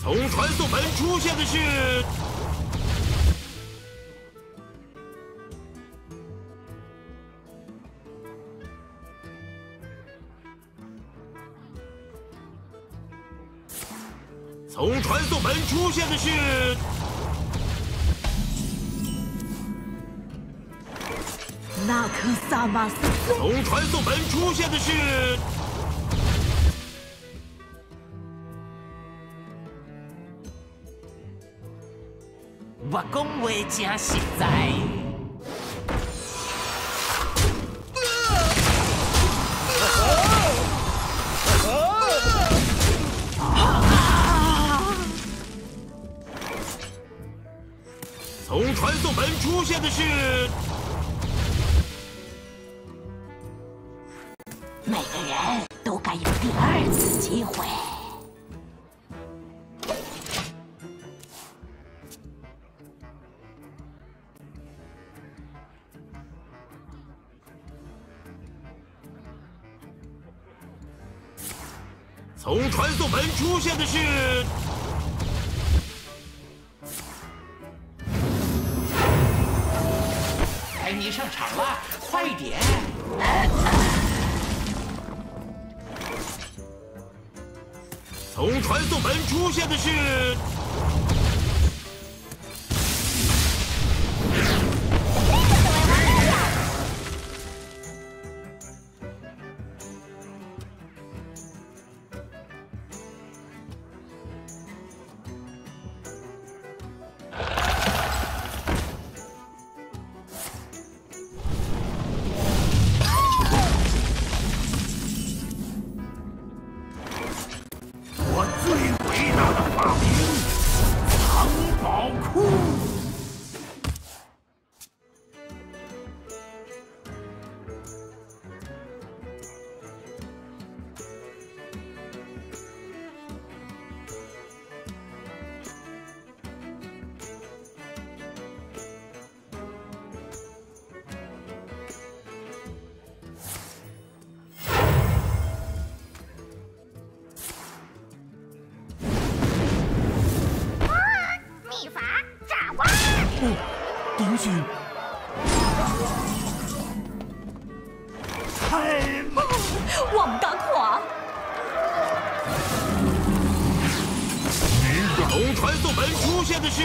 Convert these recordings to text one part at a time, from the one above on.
从传送门出现的是。从传送门出现的是纳克萨马斯。从传送门出现的是我讲话真实在。从传送门出现的是。每个人都该有第二次机会。从传送门出现的是。你上场了，快点！从传送门出现的是。他的发明，藏宝窟。邻居太棒我们赶快啊传送门出现的是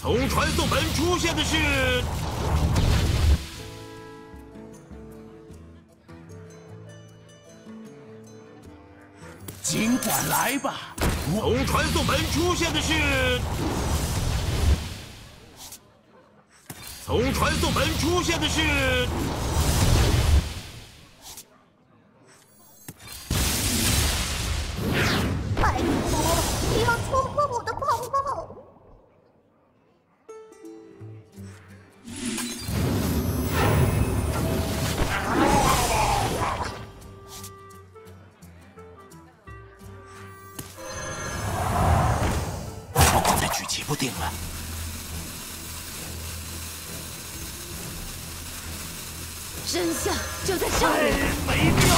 从传送门出现的是，尽管来吧。从传送门出现的是，从传送门出现的是。真相就在这里。没掉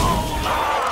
啦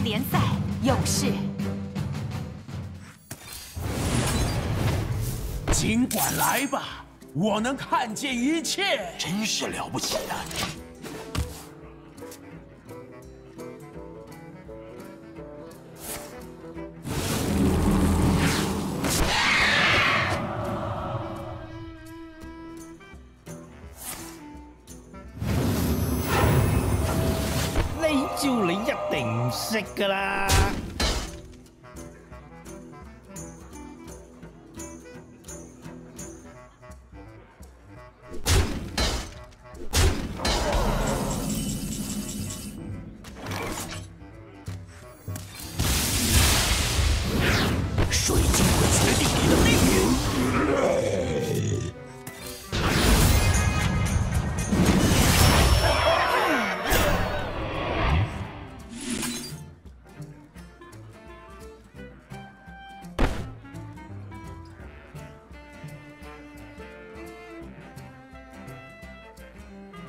联赛勇士。尽管来吧，我能看见一切。真是了不起的。招你一定唔識噶啦！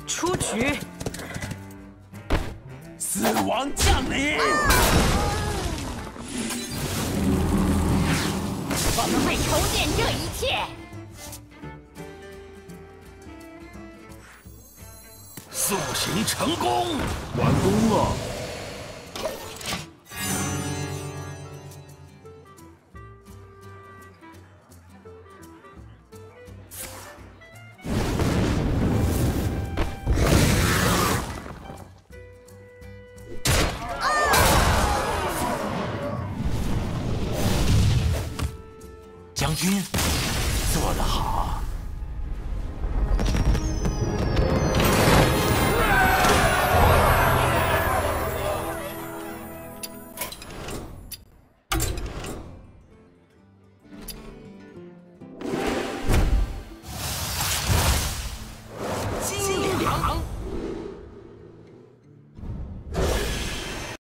出局。死亡降临！我们会重建这一切。塑形成功，完工了。将军，做得好。